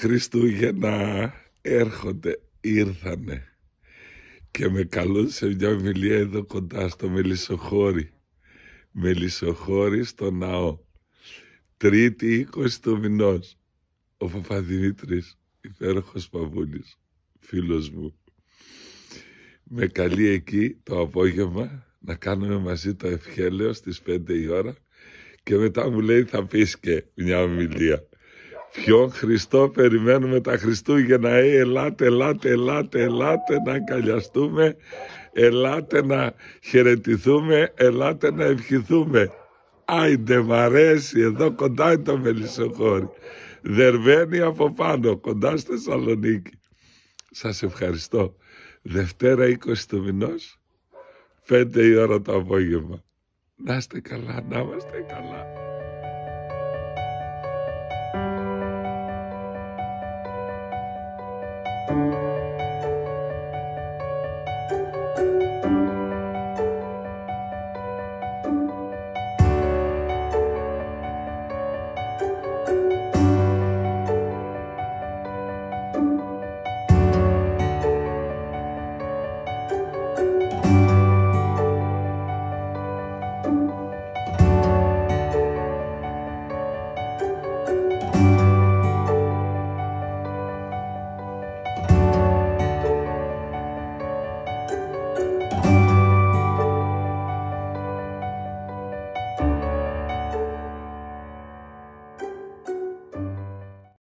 Χριστούγεννα έρχονται, ήρθανε και με καλούν σε μια ομιλία εδώ κοντά στο Μελισσοχώρι. Μελισσοχώρι στο ναό. Τρίτη 20 του μηνός. Ο Παπαδημήτρης, υπέροχος Παβούλης, φίλος μου, με καλεί εκεί το απόγευμα να κάνουμε μαζί το ευχέλαιο στις 5 η ώρα και μετά μου λέει θα πεις και μια ομιλία. Ποιον Χριστό περιμένουμε τα Χριστούγεννα, ε, ελάτε, ελάτε, ελάτε, ελάτε να αγκαλιαστούμε, ελάτε να χαιρετηθούμε, ελάτε να ευχηθούμε. Άιντε μ' αρέσει, εδώ κοντά είναι το Μελισσοχώρι. Δερβαίνει από πάνω, κοντά στη Θεσσαλονίκη. Σας ευχαριστώ. Δευτέρα 20 του μηνός, 5 η ώρα το απόγευμα. Να είστε καλά, να είμαστε καλά.